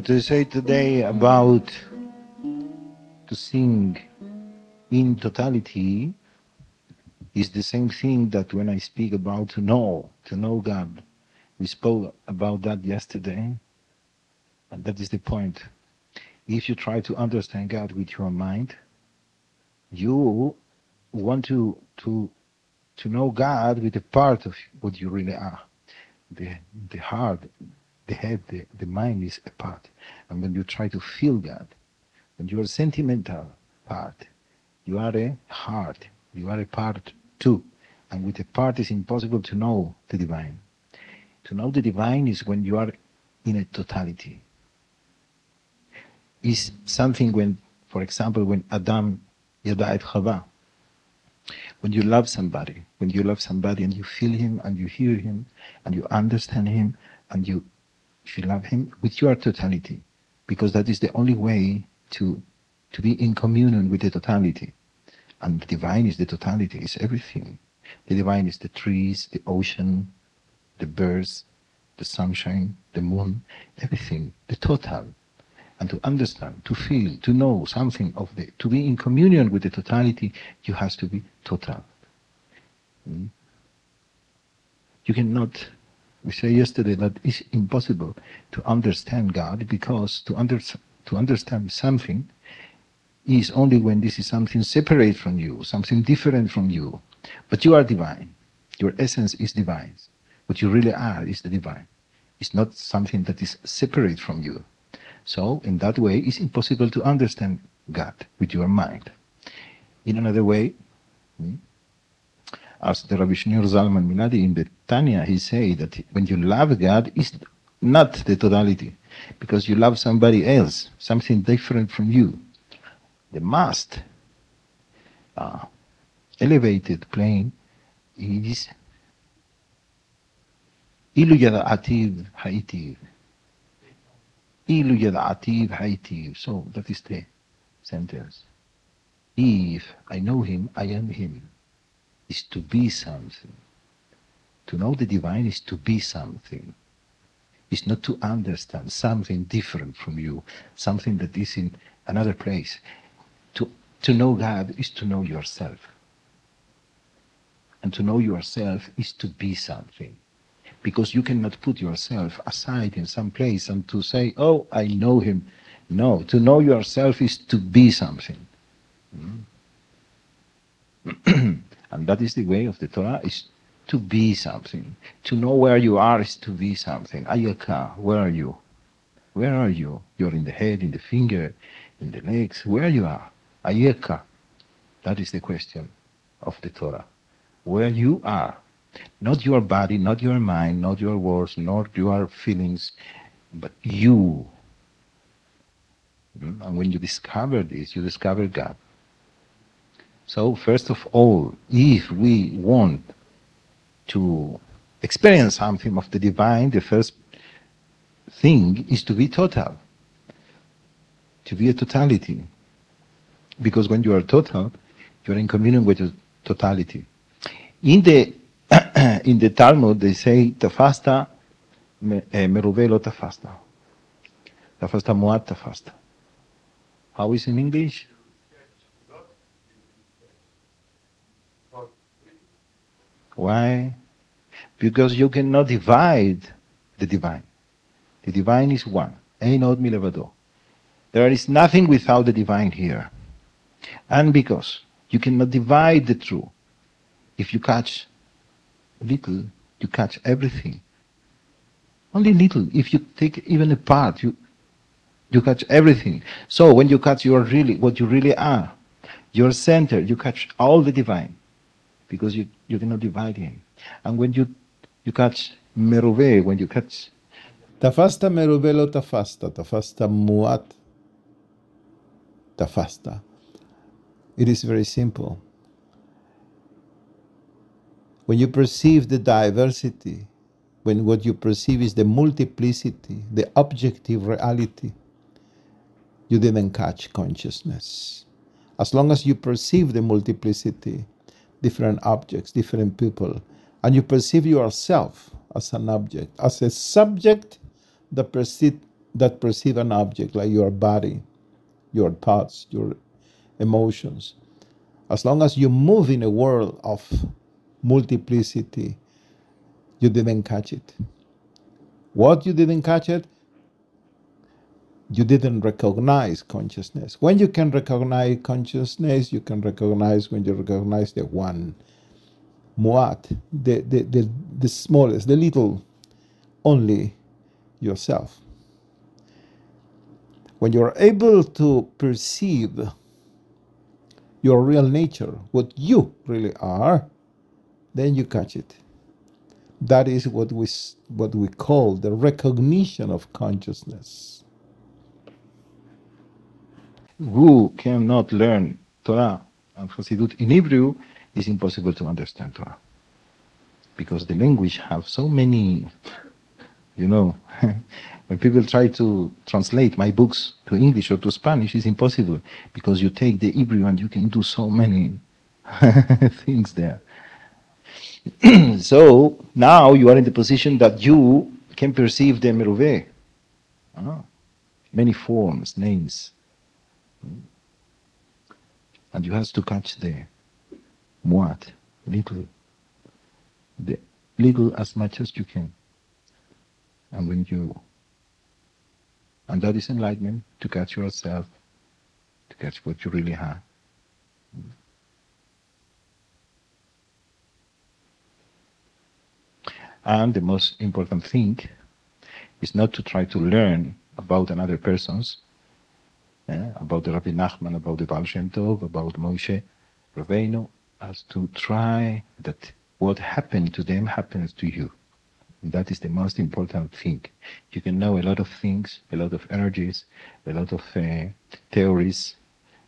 What I say today about to sing in totality is the same thing that when I speak about to know, to know God. We spoke about that yesterday, and that is the point. If you try to understand God with your mind, you want to to to know God with a part of what you really are. The the heart, the head, the, the mind is a part. And when you try to feel God, when you are sentimental part, you are a heart, you are a part too. And with a part it's impossible to know the divine. To know the divine is when you are in a totality. Is something when, for example, when Adam Yada et Chava, when you love somebody, when you love somebody and you feel him and you hear him and you understand him and you you love him with your totality, because that is the only way to to be in communion with the totality. And the divine is the totality, is everything. The divine is the trees, the ocean, the birds, the sunshine, the moon, everything, the total. And to understand, to feel, to know something of the, to be in communion with the totality, you have to be total. Hmm? You cannot we say yesterday that it's impossible to understand God because to, under, to understand something is only when this is something separate from you, something different from you. But you are divine. Your essence is divine. What you really are is the divine. It's not something that is separate from you. So, in that way, it's impossible to understand God with your mind. In another way, hmm, as the Rabbi Shneur Zalman Miladi in the Tanya, he said that when you love God, it's not the totality, because you love somebody else, something different from you. The most uh, elevated plane is Ilu Yada'ativ Haitiv. Ilu Yada'ativ Haitiv. So that is the sentence. If I know him, I am him is to be something. To know the divine is to be something. It's not to understand something different from you, something that is in another place. To, to know God is to know yourself. And to know yourself is to be something. Because you cannot put yourself aside in some place and to say, oh, I know him. No, to know yourself is to be something. Mm. And that is the way of the Torah, is to be something. To know where you are is to be something. Ayeka, where are you? Where are you? You're in the head, in the finger, in the legs, where you are. Ayeka. That is the question of the Torah. Where you are. Not your body, not your mind, not your words, not your feelings, but you. Hmm? And when you discover this, you discover God. So first of all, if we want to experience something of the divine, the first thing is to be total, to be a totality. Because when you are total, you are in communion with the totality. In the in the Talmud, they say tafasta eh, meruvelo tafasta, tafasta muat tafasta. How is in English? Why? Because you cannot divide the divine. The divine is one. Einod milevado. There is nothing without the divine here. And because you cannot divide the true. If you catch little, you catch everything. Only little. If you take even a part, you you catch everything. So when you catch your really what you really are, your center, you catch all the divine because you, you cannot divide him. And when you, you catch Merove, when you catch. Tafasta Merove lo tafasta, tafasta muat tafasta. It is very simple. When you perceive the diversity, when what you perceive is the multiplicity, the objective reality, you didn't catch consciousness. As long as you perceive the multiplicity, different objects, different people, and you perceive yourself as an object, as a subject that perceive, that perceive an object like your body, your thoughts, your emotions. As long as you move in a world of multiplicity, you didn't catch it. What you didn't catch it? You didn't recognize consciousness. When you can recognize consciousness, you can recognize when you recognize the one, muat, the, the, the, the smallest, the little, only yourself. When you're able to perceive your real nature, what you really are, then you catch it. That is what we, what we call the recognition of consciousness. Who cannot learn Torah and Hasidut in Hebrew is impossible to understand Torah. Because the language have so many, you know, when people try to translate my books to English or to Spanish, it's impossible because you take the Hebrew and you can do so many things there. so now you are in the position that you can perceive the Meruveh. Ah, many forms, names. And you have to catch the muat, little, the little as much as you can. And when you, and that is enlightenment to catch yourself, to catch what you really have. And the most important thing is not to try to learn about another person's, about the Rabbi Nachman, about the Baal Shem Tov, about Moshe Rabbeinu, as to try that what happened to them happens to you. And that is the most important thing. You can know a lot of things, a lot of energies, a lot of uh, theories,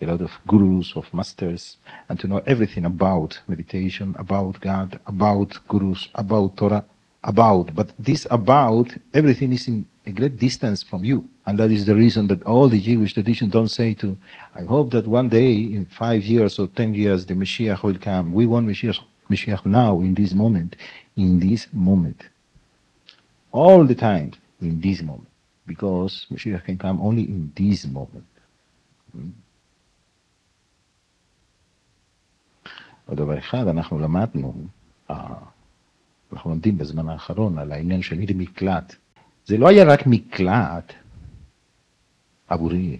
a lot of gurus, of masters, and to know everything about meditation, about God, about gurus, about Torah, about. But this about, everything is in a great distance from you. And that is the reason that all the Jewish tradition don't say to, I hope that one day, in five years or ten years, the Mashiach will come. We want Mashiach, Mashiach now, in this moment, in this moment. All the time, in this moment. Because Mashiach can come only in this moment. עוד דבר אחד, אנחנו למדנו, אנחנו לומדים בזמן האחרון על העניין של עיר מקלט. זה לא היה רק מקלט עבורי,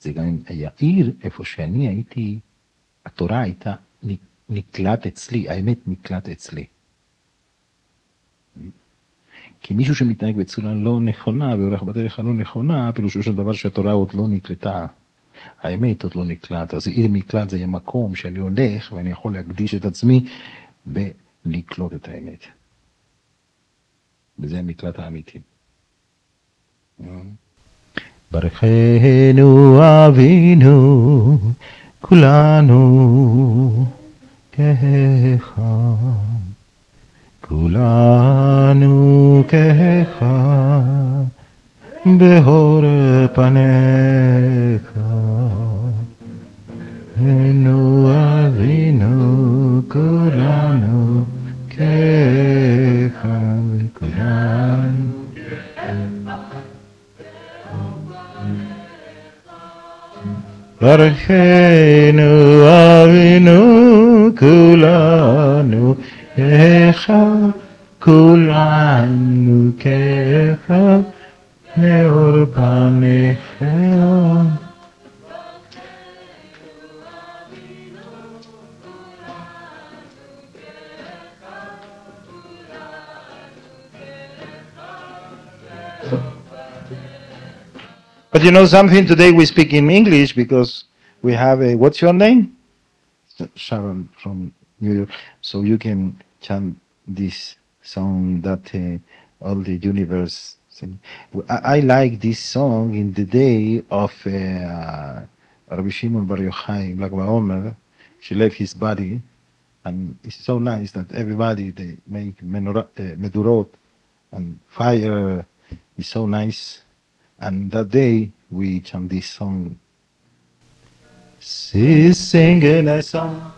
זה גם היה עיר איפה שאני הייתי, התורה הייתה נקלט אצלי, האמת נקלט אצלי. כי מישהו שמתנהג בצורה לא נכונה והולך בדרך הלא נכונה, פירושו של דבר שהתורה עוד לא נקלטה. האמת עוד לא נקלט, אז עיר מקלט זה יהיה מקום שאני הולך ואני יכול להקדיש את עצמי ולקלוט את האמת. וזה המקלט האמיתי. ברכנו אבינו, כולנו כאחד. כולנו כאחד, באור פניך. נו אבינו, כולנו כאחד, כולנו Αρχέινου αβινού κουλάνου έχα κουλάνου και έχα νεορπανεχέα. But you know something, today we speak in English because we have a, what's your name? Sharon from New York. So you can chant this song that uh, all the universe sing. I, I, like this song in the day of uh, Rabbi Shimon Bar Yochai, Lag BaOmer. She left his body. And it's so nice that everybody, they make menorah uh, medurot and fire. It's so nice and that day we chant this song. She's singing a song.